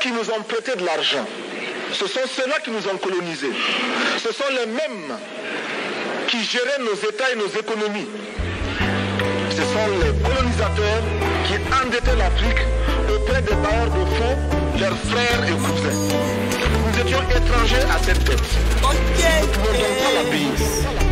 qui nous ont prêté de l'argent, ce sont ceux-là qui nous ont colonisés. Ce sont les mêmes qui géraient nos États et nos économies. Ce sont les colonisateurs qui endettaient l'Afrique auprès des bailleurs de fonds, leurs frères et cousins. Nous étions étrangers à cette dette. Nous ne pouvons donc pas la payer.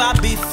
I be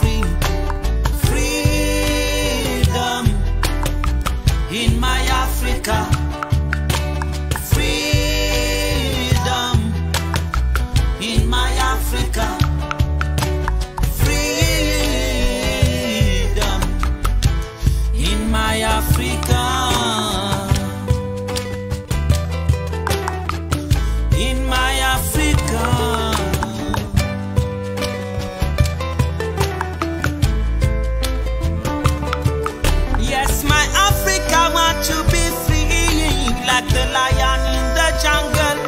jungle.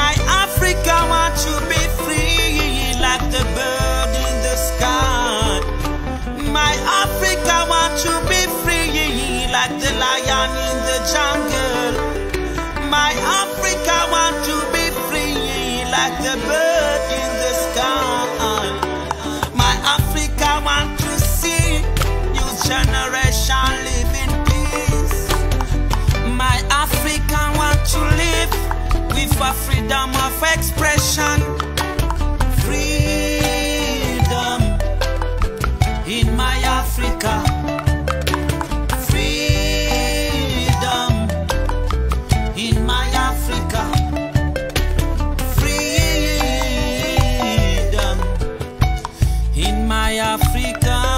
My Africa want to be free like the bird in the sky. My Africa want to be free like the lion in the jungle. My Africa want to be a freedom of expression. Freedom in my Africa. Freedom in my Africa. Freedom in my Africa.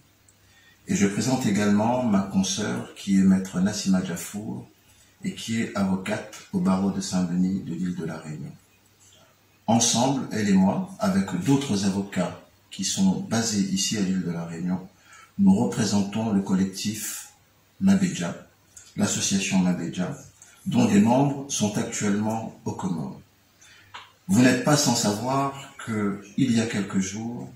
Et je présente également ma consoeur qui est maître Nassima Jafour et qui est avocate au barreau de Saint-Denis de l'île de la Réunion. Ensemble, elle et moi, avec d'autres avocats qui sont basés ici à l'île de la Réunion, nous représentons le collectif Mabedja, l'association Mabedja, dont des membres sont actuellement aux Comores. Vous n'êtes pas sans savoir que il y a quelques jours,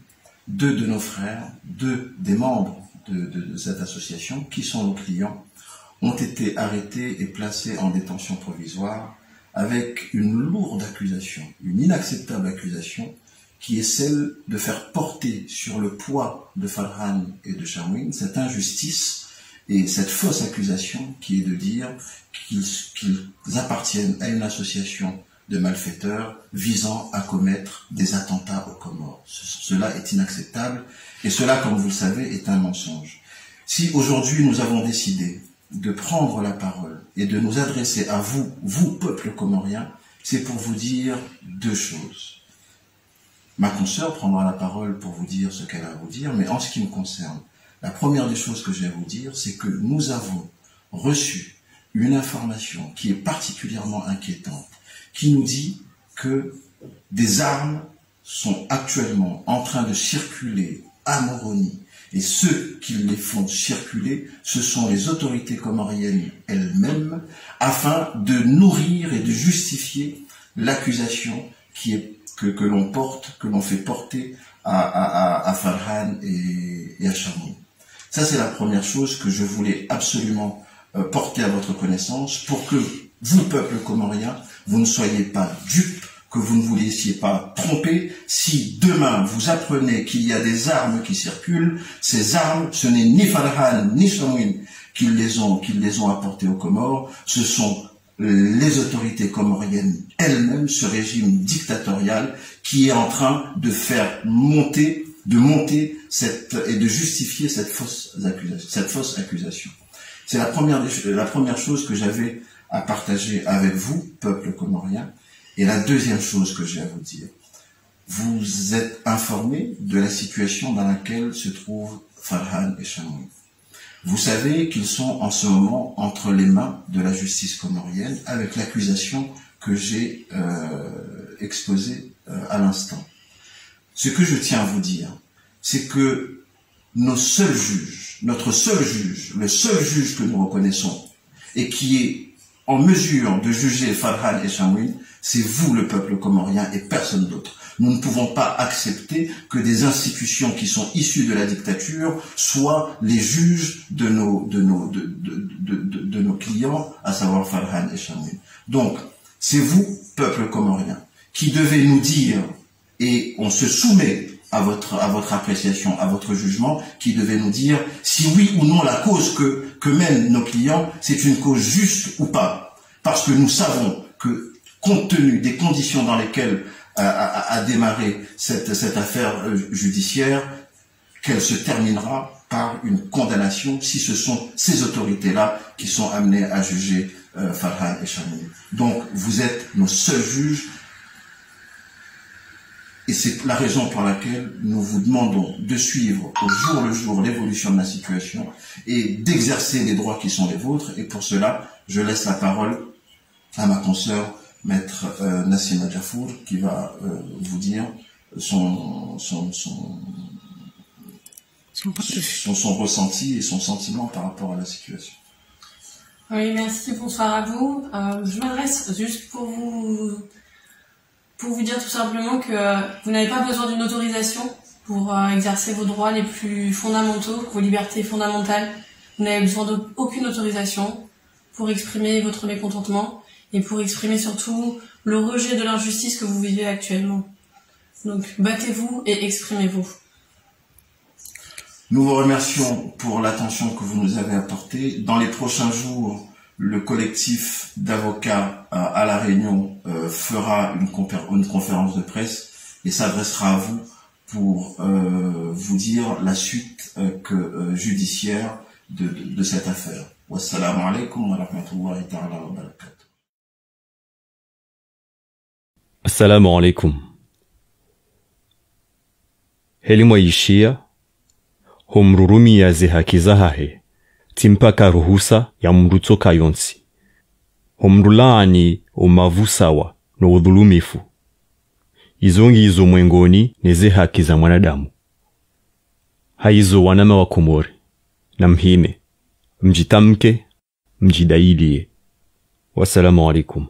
deux de nos frères, deux des membres de, cette association, qui sont nos clients, ont été arrêtés et placés en détention provisoire avec une lourde accusation, une inacceptable accusation, qui est celle de faire porter sur le poids de Farhan et de Shamwin cette injustice et cette fausse accusation qui est de dire qu'ils appartiennent à une association de malfaiteurs visant à commettre des attentats aux Comores. Ce- Cela est inacceptable et cela, comme vous le savez, est un mensonge. Si aujourd'hui nous avons décidé de prendre la parole et de nous adresser à vous, vous, peuple comorien, c'est pour vous dire deux choses. Ma consoeur prendra la parole pour vous dire ce qu'elle a à vous dire, mais en ce qui me concerne, la première des choses que j'ai à vous dire, c'est que nous avons reçu une information qui est particulièrement inquiétante, qui nous dit que des armes sont actuellement en train de circuler à Moroni. Et ceux qui les font circuler, ce sont les autorités comoriennes elles-mêmes, afin de nourrir et de justifier l'accusation que, l'on porte, que l'on fait porter à, à, Farhan et, à Chamoun. Ça, c'est la première chose que je voulais absolument euh, porter à votre connaissance pour que vous, peuple comorien, vous ne soyez pas dupes, que vous ne vous laissiez pas tromper. Si demain vous apprenez qu'il y a des armes qui circulent, ces armes, ce n'est ni Farhan ni Chamoun qui les ont, qui les ont apportées aux Comores, ce sont les autorités comoriennes elles-mêmes, ce régime dictatorial qui est en train de faire monter, de monter cette, et de justifier cette fausse accusation. Cette fausse accusation. C'est la première, la première chose que j'avais à partager avec vous, peuple comorien. Et la deuxième chose que j'ai à vous dire, vous êtes informé de la situation dans laquelle se trouvent Farhan et Chamoun. Vous savez qu'ils sont en ce moment entre les mains de la justice comorienne avec l'accusation que j'ai euh, exposée euh, à l'instant. Ce que je tiens à vous dire, c'est que nos seuls juges, notre seul juge, le seul juge que nous reconnaissons et qui est en mesure de juger Farhan et Shamwin, c'est vous le peuple comorien et personne d'autre. Nous ne pouvons pas accepter que des institutions qui sont issues de la dictature soient les juges de nos, de nos, de, de, de, nos clients, à savoir Farhan et Shamwin. Donc, c'est vous, peuple comorien, qui devez nous dire, et on se soumet à votre, à votre appréciation, à votre jugement, qui devez nous dire si oui ou non la cause que, que mènent nos clients, c'est une cause juste ou pas. Parce que nous savons que, compte tenu des conditions dans lesquelles a, a- démarré cette, cette affaire euh, judiciaire, qu'elle se terminera par une condamnation si ce sont ces autorités-là qui sont amenées à juger euh, Farhan et Chamoun. Donc, vous êtes nos seuls juges et c'est la raison pour laquelle nous vous demandons de suivre au jour le jour l'évolution de la situation et d'exercer les droits qui sont les vôtres. Et pour cela, je laisse la parole à ma consoeur, maître euh, Nassima Jafour, qui va euh, vous dire son, son, son, son, son ressenti et son sentiment par rapport à la situation. Oui, merci, bonsoir à vous. Euh, je m'adresse juste pour vous, pour vous dire tout simplement que vous n'avez pas besoin d'une autorisation pour euh, exercer vos droits les plus fondamentaux, vos libertés fondamentales. Vous n'avez besoin d'aucune autorisation pour exprimer votre mécontentement et pour exprimer surtout le rejet de l'injustice que vous vivez actuellement. Donc, battez-vous et exprimez-vous. Nous vous remercions pour l'attention que vous nous avez apportée. Dans les prochains jours, le collectif d'avocats euh, à La Réunion euh, fera une, conférence de presse et s'adressera à vous pour euh, vous dire la suite que, judiciaire de, de, de cette affaire. Wassalamu alaikum wa rahmatullahi ta'ala wa barakatuh. Assalamu alaikum. Helimwaishia homrurumia ze haki zahahe timpaka ruhusa ya mndu yonsi. Omavusawa umavu sawa no udhulumifu. Izo mwengoni neze haki za mwanadamu. Haizo wanama wa komori na mhime mjitamke mjidailie wasalamu alaikum